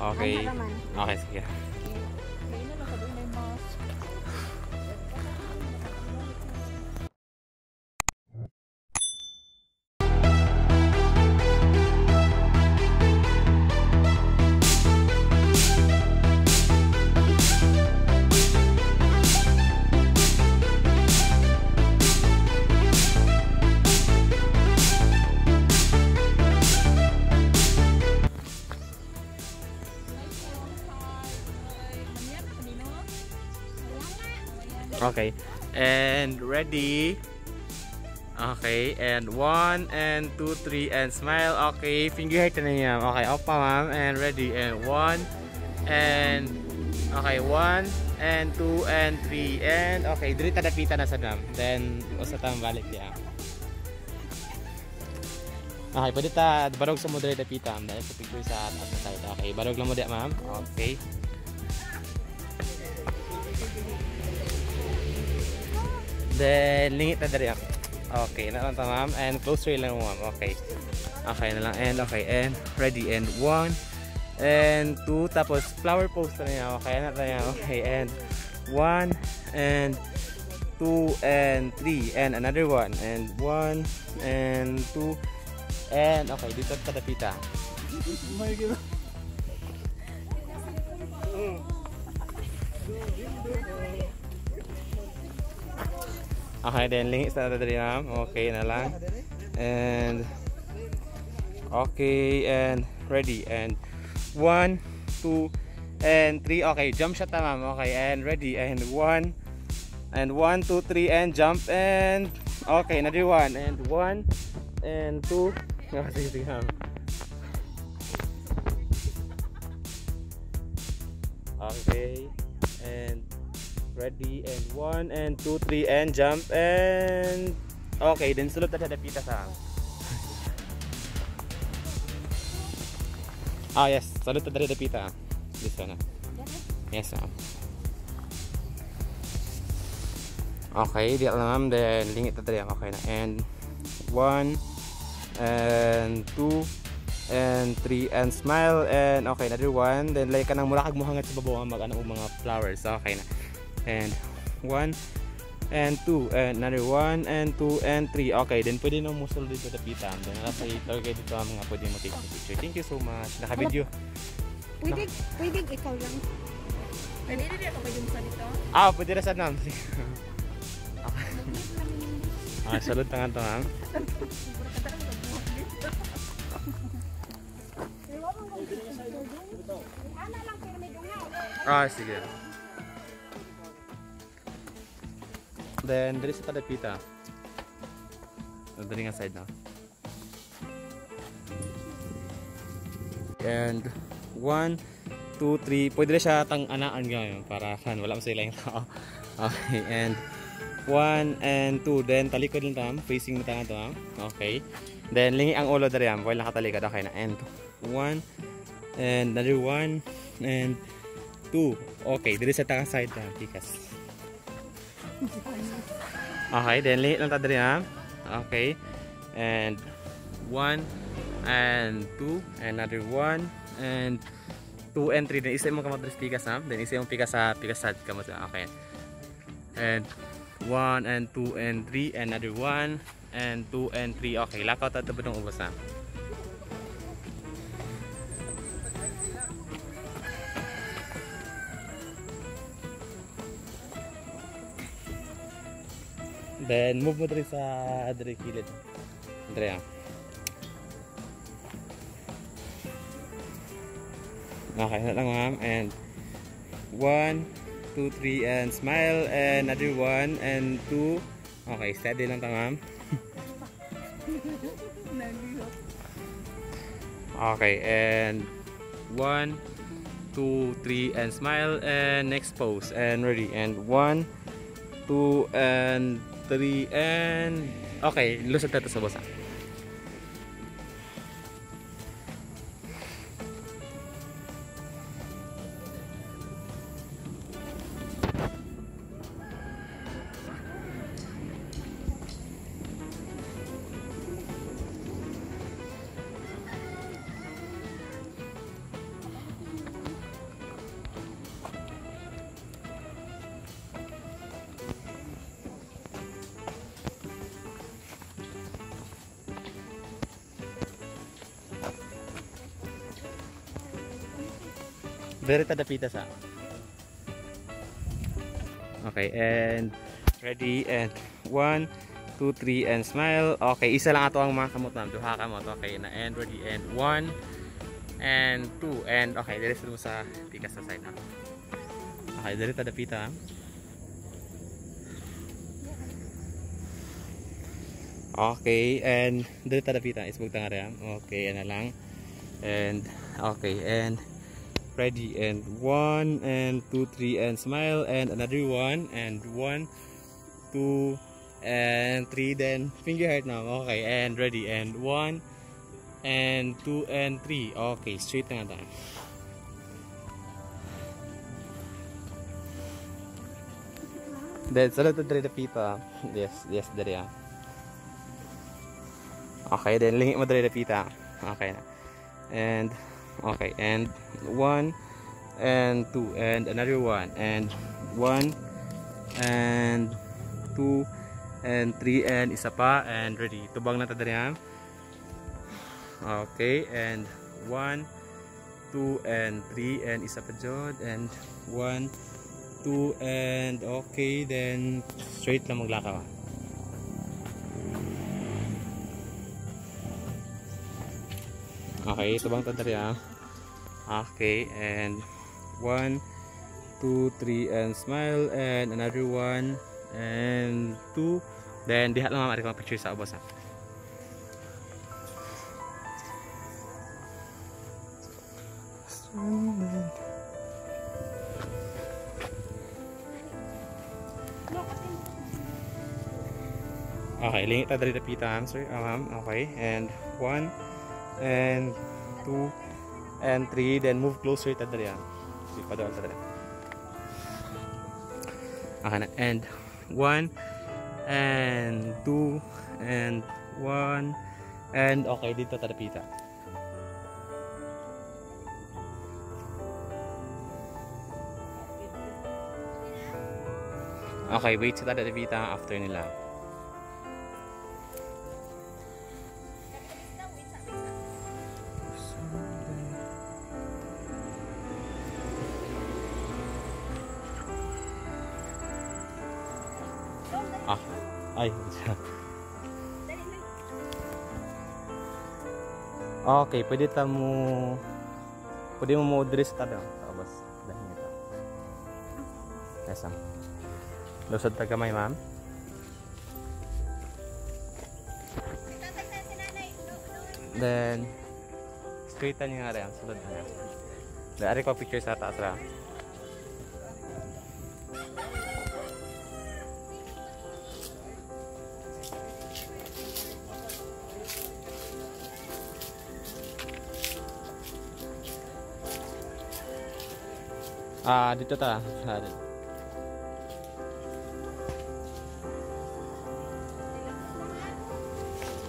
Okay. Okay, sige. Okay. And ready. Okay. And one and two, three, and smile. Okay. Finger height na niya. Okay. Opa, ma'am. And ready. And one. And okay. One. And two. And three. And okay. Dili tadapita na sa dam. Then, usa tang balik niya. Okay, pwede ta barog sa mo dili dapita. Dahil sa picture sa atas side. Okay, barog lang mo di, ma'am. Okay. Then, lingit na dari ako. Okay, na lang ta, ma'am. And close rail lang ma'am. Okay. Okay na lang. And okay. And ready. And one. And two. Tapos, flower pose na niya. Okay, na tayo. Okay. And one. And two. And three. And another one. And one. And two. And okay, dito tadapita. Okay, then lingis na natin ma'am. Okay na lang. And okay, and ready. And one, two, and three. Okay, jump shot na ma'am. Okay, and ready. And one, and one, two, three, and jump. And okay, another one. And one, and two. Oh, sige, sige. Okay, ready and one and two three and jump and okay then sulod na dapita sa ah yes sulod na dapita this one ah. yes ma'am okay di ma'am then lingit na dali okay na. And one and two and three and smile and okay another one. Then like ka nang mula kag muhangat sa babaw mag ano mga flowers. Okay na and one and two and another one and two and three. Okay then pwede na musul dito sa pita. Then nasa target dito ang mga pwede mo take picture. Thank you so much. Naka video Pwede, pwede ikaw lang. Pwede na ako yung sa dito. ah pwede na sa nam ah nga to ma'am ah sige then dali sa tadapita dali nga side na. And one two three. Pwede siya tang anaan ngayon para kan wala mo sila yung tao. Okay and one and two. Then talikod lang tam facing mo tanga to ma'am. okay. Then lingi ang ulo dari am while nakatalikod okay na. And one and another one and two. Okay dili sa tanga side na tikas okay then lingi lang ta dari ma'am. okay. And one and two another one and two and three. Then isa mo kamot sa pikas ha? Then isa mo pikas sa pikas sa kamot okay. And one and two and three another one and two and three. Okay lakaw ta ng ubos ha then move mo diri sa diri kilid diri ah. Okay, na lang ma'am. And one, two, three, and smile. And another one, and two. Okay, steady lang ta ma'am. Okay, and one, two, three, and smile. And next pose. And ready. And one, two, and three, and... Okay, lusot na ito sa basa. Very tadapita sa. Okay, and ready and one, two, three, and smile. Okay, isa lang ato ang mga kamot ma'am. Duha kamot. Okay, na and ready and one, and two, and okay, dili sa sa pikas sa side na. Okay, dili tadapita. Okay, and dili tadapita. Isbog tanga rin. Okay, ana lang. And okay, and ready and one and two three and smile and another one and one two and three then finger heart now. Okay and ready. And one and two and three. Okay straight na tayo. Then sunod to dre pita yes yes dre ah. Okay then lingi mo dre pita okay na. And okay and one and two and another one and one and two and three and isa pa and ready. Tubang na ta diri ha? Okay and one two and three and isa pa jud and one two and okay then straight lang maglakaw Okay, tubang ta diri ha. Okay, and one, two, three, and smile, and another one, and two. Then diha lang ma'am, picture sa ubos ha. Okay, lingi ta diri pita answer, ah, ma'am. Okay, and one, and two, and three. Then move closer ta diri. Di pa doon ta diri. Okay na. And one, and two, and one, and okay dito ta pita. Okay, wait sa tada pita after nila. Ay. okay, pwede ta mo pwede mo mo dress ta daw. Tapos dahil nito. Yes, ah. Lusod ta kamay, ma'am. Then straighten niyo nga rin. Sulod na yan. Then, ari ko picture sa taas lang. Ah, dito ta. Ah, dito.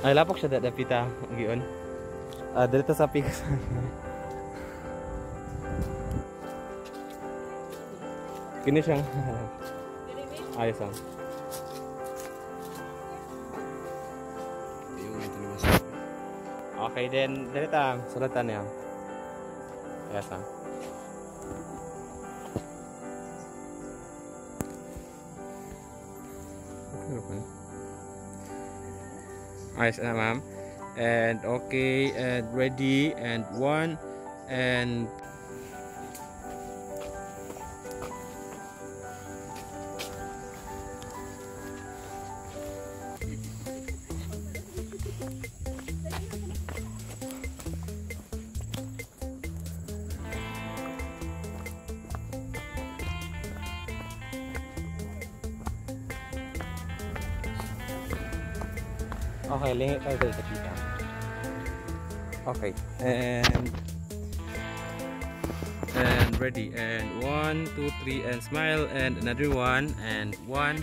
Ay, lapok siya dada pita. Giyon. Ah, dito sa pikas. Kini siyang ayos ang. Okay, then dito sulatan niya. Ayos ang. Ma'am. And okay, and ready, and one, and Okay, lingi tayo dito sa kita. Okay, and and ready and one, two, three, and smile and another one and one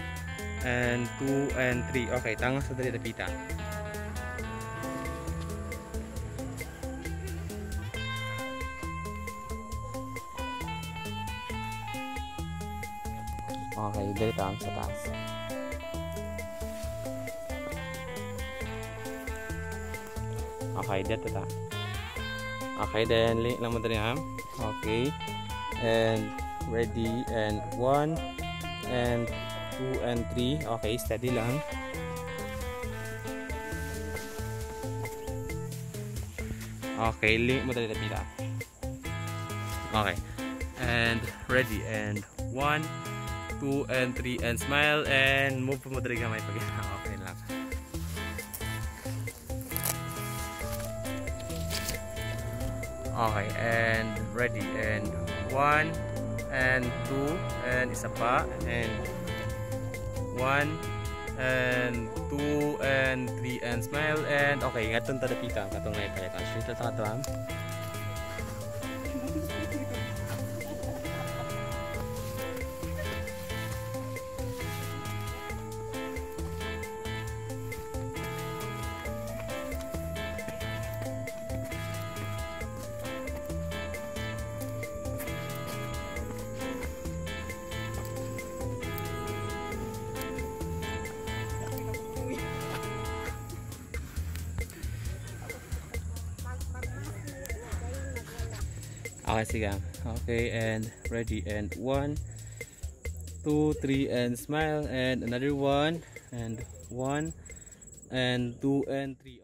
and two and three. Okay, tanga sa dali pita. Okay, dali tang sa taas. Okay, dito ta. Okay, then link lang mo dali ha. Okay. and ready and one and two and three okay steady lang okay link mo dali pila okay and ready and one two and three and smile and move mo dali gamay pag okay lang Okay, and ready. And one, and two, and isa pa, and one, and two, and three, and smile, and okay, nga itong tadapita, katong na ipayat. Straight lang ito, Oh, okay, sige. Okay, and ready. And one, two, three, and smile. And another one, and one, and two, and three.